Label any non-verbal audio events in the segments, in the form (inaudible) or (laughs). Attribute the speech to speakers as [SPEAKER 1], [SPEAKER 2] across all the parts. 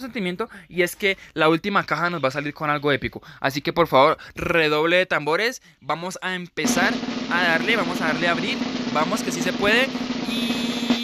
[SPEAKER 1] sentimiento y es que la última caja nos va a salir con algo épico. Así que por favor, redoble de tambores. Vamos a empezar a darle, vamos a darle a abrir. Vamos que sí se puede. Y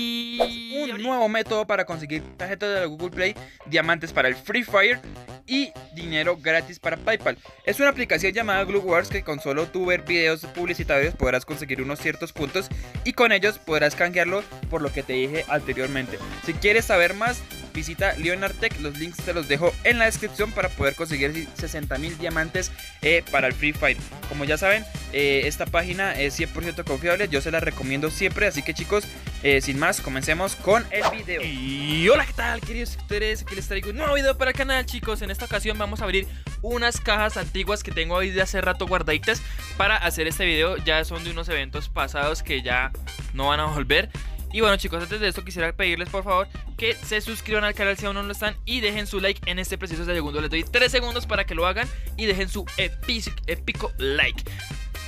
[SPEAKER 1] un nuevo método para conseguir tarjetas de Google Play, diamantes para el Free Fire y dinero gratis para PayPal. Es una aplicación llamada Glue Wars que con solo tu ver videos publicitarios podrás conseguir unos ciertos puntos y con ellos podrás canjearlo por lo que te dije anteriormente. Si quieres saber más, visita Leonard Tech, los links te los dejo en la descripción para poder conseguir 60 mil diamantes eh, para el Free Fire. Como ya saben, eh, esta página es 100% confiable, yo se la recomiendo siempre, así que chicos, eh, sin más, comencemos con el video.
[SPEAKER 2] Y hola, ¿qué tal, queridos suscriptores? Aquí les traigo un nuevo video para el canal, chicos. En esta ocasión vamos a abrir unas cajas antiguas que tengo ahí de hace rato guardaditas para hacer este video. Ya son de unos eventos pasados que ya no van a volver. Y bueno chicos, antes de esto quisiera pedirles por favor que se suscriban al canal si aún no lo están y dejen su like en este preciso segundo. Les doy 3 segundos para que lo hagan y dejen su épico like.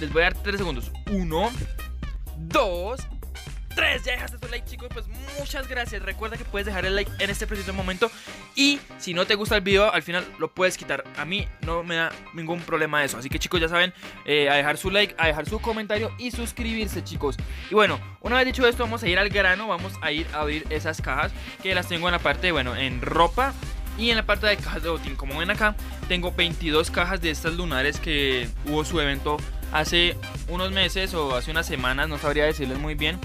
[SPEAKER 2] Les voy a dar 3 segundos. 1, 2, 3. Ya dejaste tu like, chicos. Pues muchas gracias. Recuerda que puedes dejar el like en este preciso momento. Y si no te gusta el video, al final lo puedes quitar. A mí no me da ningún problema eso. Así que, chicos, ya saben, eh, a dejar su like, a dejar su comentario y suscribirse, chicos. Y bueno, una vez dicho esto, vamos a ir al grano. Vamos a ir a abrir esas cajas que las tengo en la parte, bueno, en ropa. Y en la parte de cajas de botín, como ven acá, tengo 22 cajas de estas lunares que hubo su evento hace unos meses o hace unas semanas, no sabría decirles muy bien.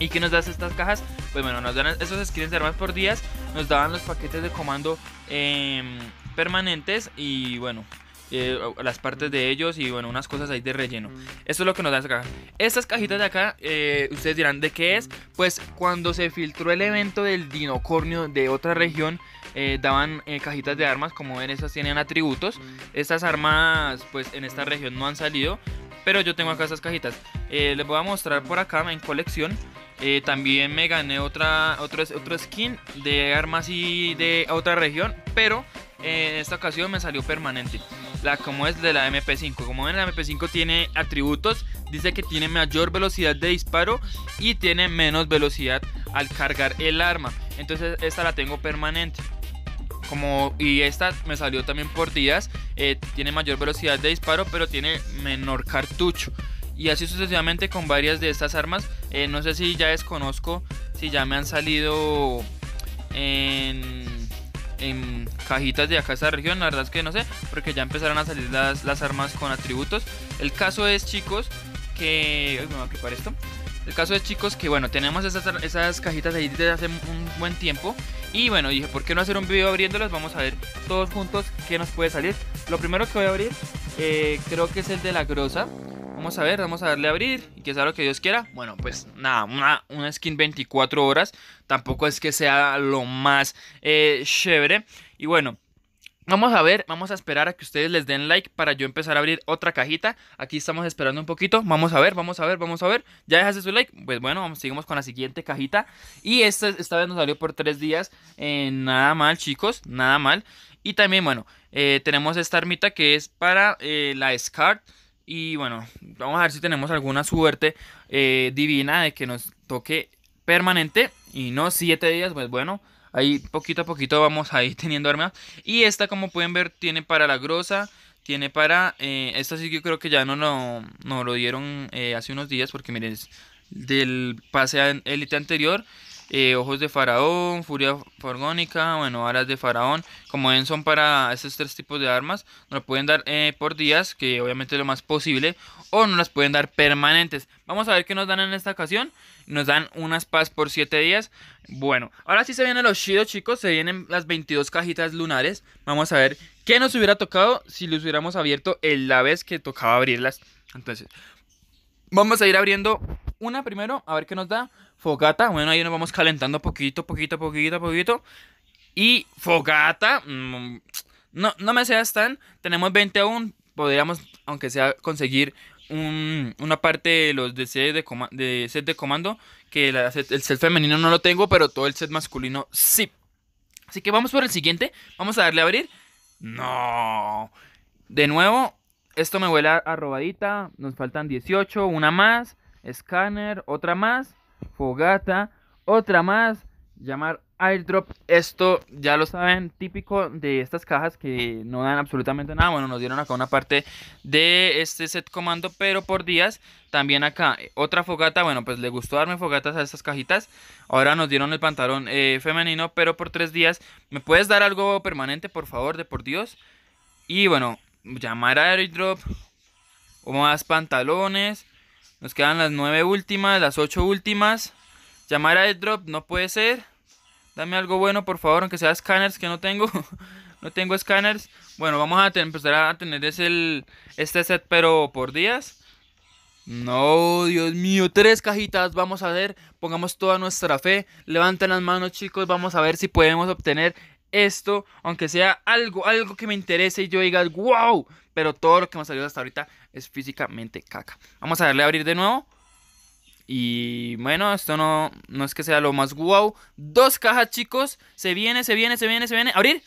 [SPEAKER 2] ¿Y qué nos das estas cajas? Pues bueno, nos dan esos skins de armas por días, nos daban los paquetes de comando em, permanentes y bueno, eh, las partes de ellos y bueno, unas cosas ahí de relleno. Esto es lo que nos da esta caja. Estas cajitas de acá, eh, ustedes dirán, ¿de qué es? Pues cuando se filtró el evento del dinocornio de otra región, eh, daban cajitas de armas, como ven, esas tienen atributos. Estas armas, pues en esta región no han salido, pero yo tengo acá estas cajitas. les voy a mostrar por acá en colección. Eh, también me gané otra, otro, skin de armas y de otra región, pero en esta ocasión me salió permanente. La como es de la MP5. Como ven, la MP5 tiene atributos. Dice que tiene mayor velocidad de disparo y tiene menos velocidad al cargar el arma. Entonces esta la tengo permanente. Como, y esta me salió también por días. Eh, tiene mayor velocidad de disparo, pero tiene menor cartucho y así sucesivamente con varias de estas armas. Eh, no sé si ya desconozco si ya me han salido en, en cajitas de acá esta región. La verdad es que no sé, porque ya empezaron a salir las, las armas con atributos. El caso es, chicos, que. me va a esto. El caso es, chicos, que bueno, tenemos esas, esas cajitas ahí desde hace un buen tiempo. Y bueno, dije, ¿por qué no hacer un video abriéndolas? Vamos a ver todos juntos qué nos puede salir. Lo primero que voy a abrir, eh, creo que es el de la grosa. Vamos a ver, vamos a darle a abrir y que sea lo que Dios quiera. Bueno, pues nada, una, una skin 24 horas. Tampoco es que sea lo más eh, chévere. Y bueno, Vamos a ver, vamos a esperar a que ustedes les den like para yo empezar a abrir otra cajita. Aquí estamos esperando un poquito. Vamos a ver, vamos a ver, vamos a ver. ¿Ya dejaste su like? Pues bueno, vamos, seguimos con la siguiente cajita. Y esta, esta vez nos salió por tres días. Eh, nada mal, chicos, nada mal. Y también, bueno, eh, tenemos esta armita que es para la SCAR. Y bueno, vamos a ver si tenemos alguna suerte eh, divina de que nos toque permanente y no 7 días. Pues bueno, ahí poquito a poquito vamos a ir (laughs) teniendo armas. Y esta, como pueden ver, tiene para la grosa. Tiene para... Eh, esta sí que yo creo que ya no, no, no lo dieron eh, hace unos días porque miren, del pase élite anterior. Eh, ojos de faraón, furia forgónica, bueno, alas de faraón. Como ven, son para estos tres tipos de armas. Nos lo pueden dar eh, por días, que obviamente es lo más posible, o no las pueden dar permanentes. Vamos a ver qué nos dan en esta ocasión. Nos dan unas paz por 7 días. Bueno, ahora sí se vienen los chidos, chicos. Se vienen las 22 cajitas lunares. Vamos a ver qué nos hubiera tocado si los hubiéramos abierto en la vez que tocaba abrirlas. Entonces, vamos a ir abriendo una primero, a ver qué nos da. Fogata, bueno, ahí nos vamos calentando poquito, poquito, poquito, poquito. Y fogata, mm, no, no me seas tan. Tenemos 20 aún. Podríamos, aunque sea, conseguir una parte de los de set de, de, set de comando. Que el set femenino no lo tengo, pero todo el set masculino sí. Así que vamos por el siguiente. Vamos a darle a abrir. No. De nuevo, esto me huele a robadita. Nos faltan 18, una más. Escáner, otra más fogata, otra más, llamar
[SPEAKER 1] airdrop. Esto ya lo saben, típico de estas cajas que no dan absolutamente nada. Bueno, nos dieron acá una parte de este set comando, pero por días. También acá otra fogata. Bueno, pues le gustó darme fogatas a estas cajitas. Ahora nos dieron el pantalón eh, femenino, pero por tres días. ¿Me puedes dar algo permanente, por favor, de por Dios? Y bueno, llamar airdrop. O más pantalones. Nos quedan las nueve últimas, las ocho últimas. Llamar a airdrop no puede ser. Dame algo bueno, por favor, aunque sea scanners que no tengo. (laughs) no tengo scanners. Bueno, vamos a empezar a tener ese este set, pero por días. No, Dios mío, tres cajitas. Vamos a ver, pongamos toda nuestra fe. Levanten las manos, chicos. Vamos a ver si podemos obtener esto, aunque sea algo, algo que me interese y yo diga, wow. Pero todo lo que hemos salido hasta ahorita es físicamente caca. Vamos a darle a abrir de nuevo. Y bueno, esto no, no es que sea lo más wow. Dos cajas, chicos. Se viene, se viene, se viene, se viene. Abrir.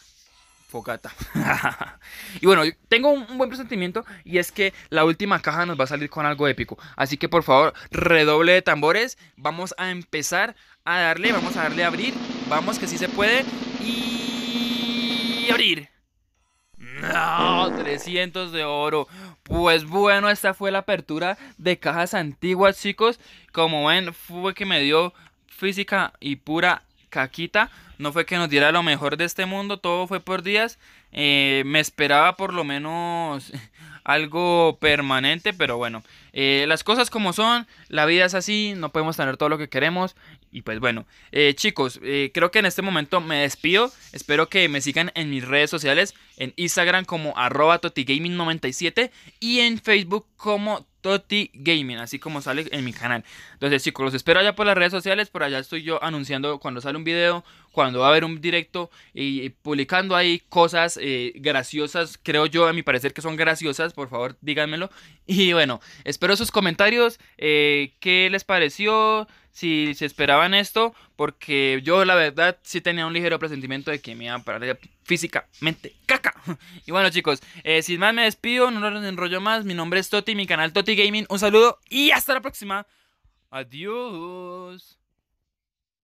[SPEAKER 1] Fogata. (laughs) y bueno, tengo un, buen presentimiento y es que la última caja nos va a salir con algo épico. Así que por favor, redoble de tambores. Vamos a empezar a darle, vamos a darle a abrir. Vamos que sí se puede. Y abrir. No, 300 de oro. Pues bueno, esta fue la apertura de cajas antiguas, chicos. Como ven, fue que me dio física y pura caquita. No fue que nos diera lo mejor de este mundo, todo fue por días. Eh, me esperaba por lo menos (laughs) algo permanente, pero bueno, eh, las cosas como son, la vida es así, no podemos tener todo lo que queremos. Y pues bueno, eh, chicos, creo que en este momento me despido. Espero que me sigan en mis redes sociales, en Instagram como arroba totigaming97 y en Facebook como Toti Gaming, así como sale en mi canal. Entonces, chicos, los espero allá por las redes sociales. Por allá estoy yo anunciando cuando sale un video, cuando va a haber un directo y publicando ahí cosas eh, graciosas. Creo yo, a mi parecer, que son graciosas. Por favor, díganmelo. (laughs) Y bueno, espero sus comentarios. Eh, ¿Qué les pareció? Si se esperaban esto, porque yo la verdad sí tenía un ligero presentimiento de que me iba a parar físicamente caca. (laughs) Y bueno chicos, eh, sin más me despido, no los enrollo más. Mi nombre es Toti, mi canal Toti Gaming. Un saludo y hasta la próxima. Adiós.